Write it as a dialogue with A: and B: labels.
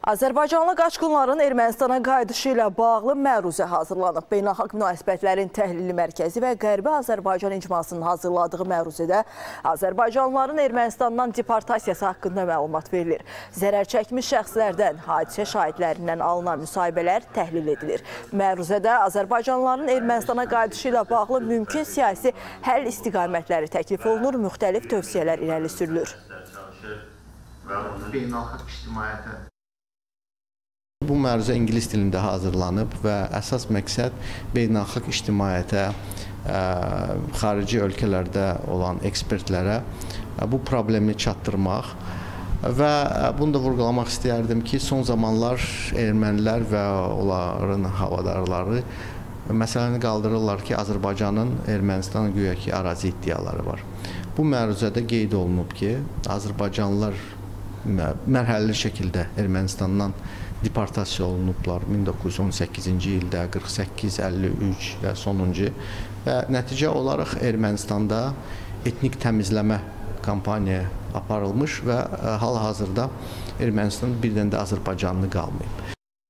A: Azərbaycanlı qaçqınların Ermənistana qayıdışı ilə bağlı məruzə hazırlanıb. Beynəlxalq münasibətlərin təhlili mərkəzi və Qərbi Azərbaycan icmasının hazırladığı məruzədə Azərbaycanlıların Ermənistandan deportasiyası haqqında məlumat verilir. Zərər çəkmiş şəxslərdən, hadisə şahidlərindən alınan müsahibələr təhlil edilir. Məruzədə Azərbaycanlıların Ermənistana qayıdışı ilə bağlı mümkün siyasi həll istiqamətləri təklif olunur, müxtəlif tövsiyələr irəli sürülür.
B: beynəlxalq ictimaiyyətə
C: məruzə ingilis dilində hazırlanıb və əsas məqsəd beynəlxalq ictimaiyyətə, xarici ölkələrdə olan ekspertlərə bu problemi çatdırmaq və bunu da vurğulamaq istəyərdim ki, son zamanlar ermənilər və onların havadarları məsələni qaldırırlar ki, Azərbaycanın Ermənistanın güya ki, ərazi iddiaları var. Bu məruzədə qeyd olunub ki, Azərbaycanlılar mərhələli şəkildə Ermənistandan deportasiya olunublar 1918-ci ildə 48, 53 və sonuncu və nəticə olaraq Ermənistanda etnik təmizləmə kampaniya aparılmış və hal-hazırda Ermənistan bir dənə də Azərbaycanlı qalmayıb.